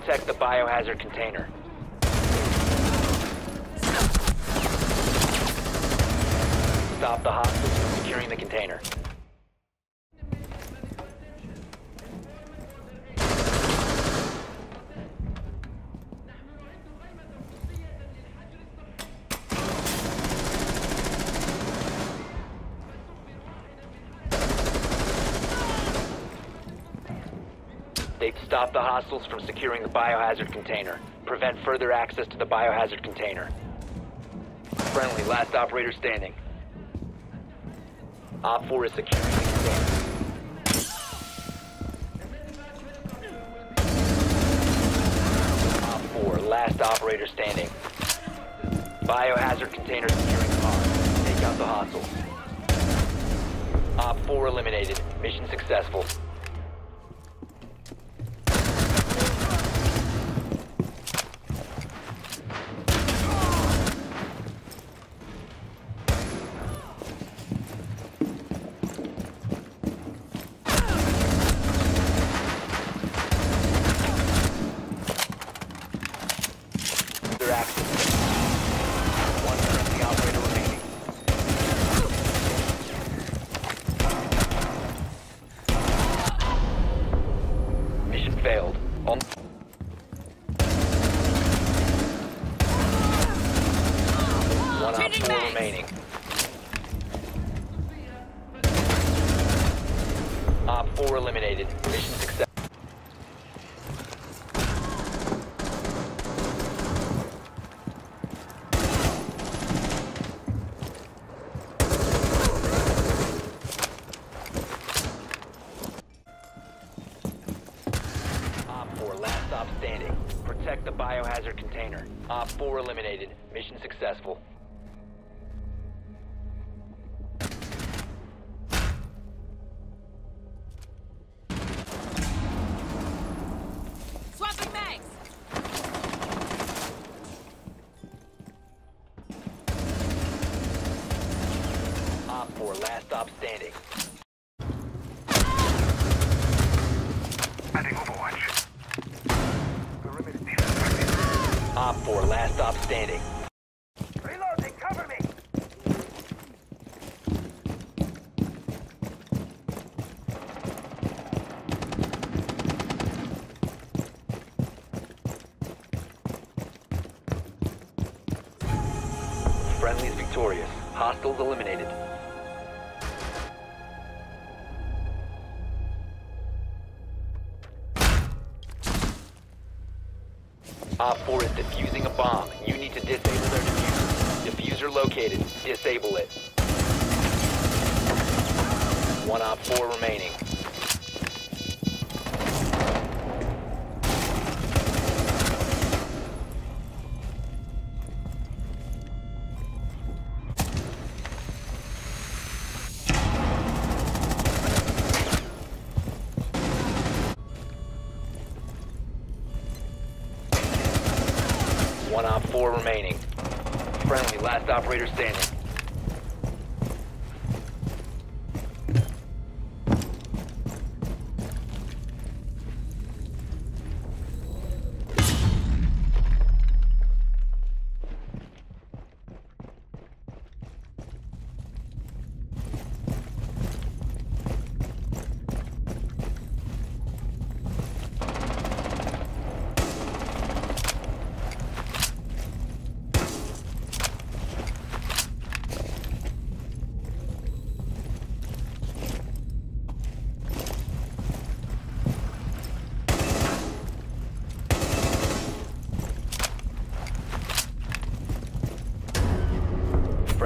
Protect the biohazard container. Stop the hostiles from securing the container. They've stopped the hostiles from securing the biohazard container. Prevent further access to the biohazard container. Friendly, last operator standing. Op 4 is securing the container. Op 4, last operator standing. Biohazard container securing pod. Take out the hostiles. Op 4 eliminated. Mission successful. Further access. One friendly operator remaining. Mission failed. On one op Changing four mags. Remaining. Op four eliminated. Mission success. Op 4, last stop standing. Protect the biohazard container. Op 4 eliminated. Mission successful. 4, last stop standing. Adding Overwatch. Op 4, last stop standing. Reloading, cover me! Victorious. Hostiles eliminated. Op 4 is defusing a bomb. You need to disable their defuser. Defuser located. Disable it. One Op 4 remaining. 4 remaining. Friendly, last operator standing.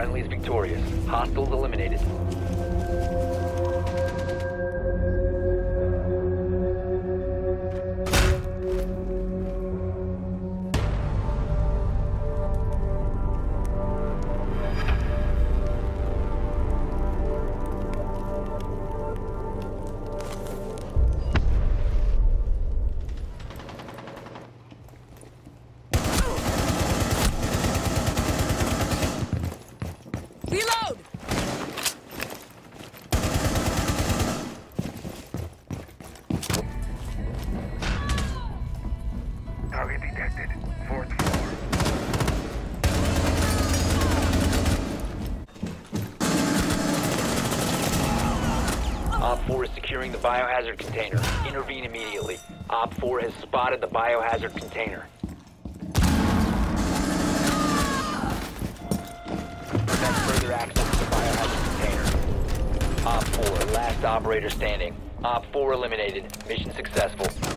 Friendly's victorious. Hostiles eliminated. Op 4 is securing the biohazard container. Intervene immediately. Op 4 has spotted the biohazard container. Prevent further access to the biohazard container. Op 4, last operator standing. Op 4 eliminated. Mission successful.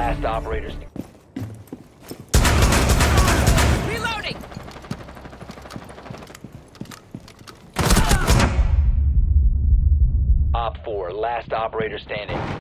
Last operators. Reloading! Op 4, last operator standing.